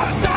Sparta!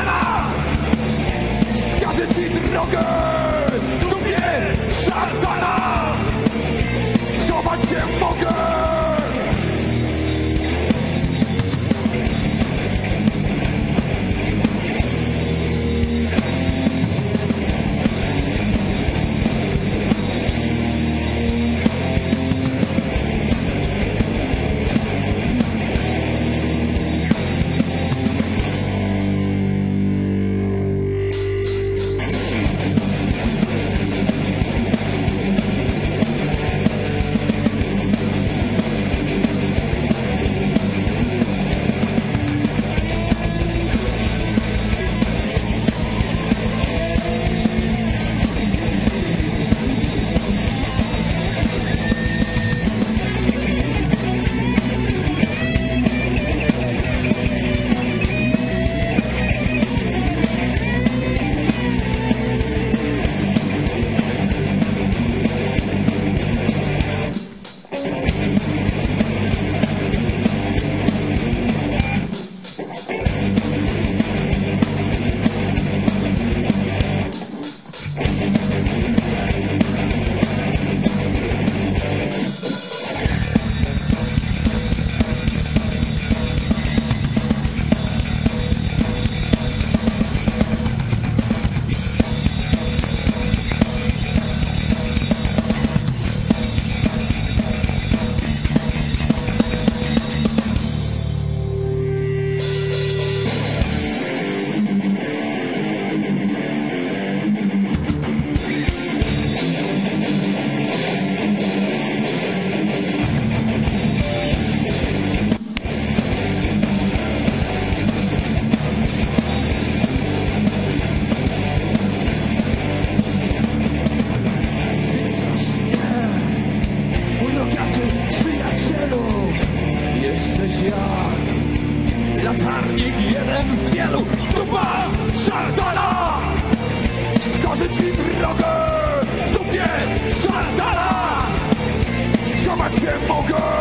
Jak latarnik jeden z wielu Dupa szartana Wskażę ci drogę w dupie szartana Schować się mogę